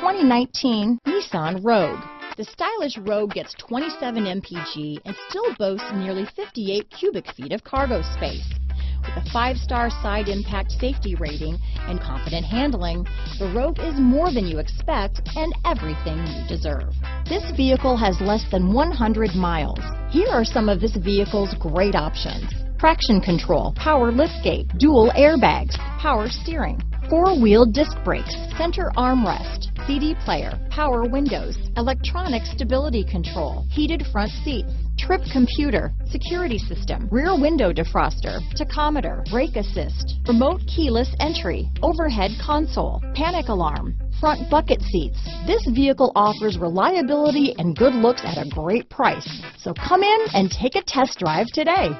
2019 Nissan Rogue. The stylish Rogue gets 27 mpg and still boasts nearly 58 cubic feet of cargo space. With a five-star side impact safety rating and confident handling, the Rogue is more than you expect and everything you deserve. This vehicle has less than 100 miles. Here are some of this vehicle's great options. Traction control, power liftgate, dual airbags, power steering, four-wheel disc brakes, center armrest, CD player, power windows, electronic stability control, heated front seats, trip computer, security system, rear window defroster, tachometer, brake assist, remote keyless entry, overhead console, panic alarm, front bucket seats. This vehicle offers reliability and good looks at a great price. So come in and take a test drive today.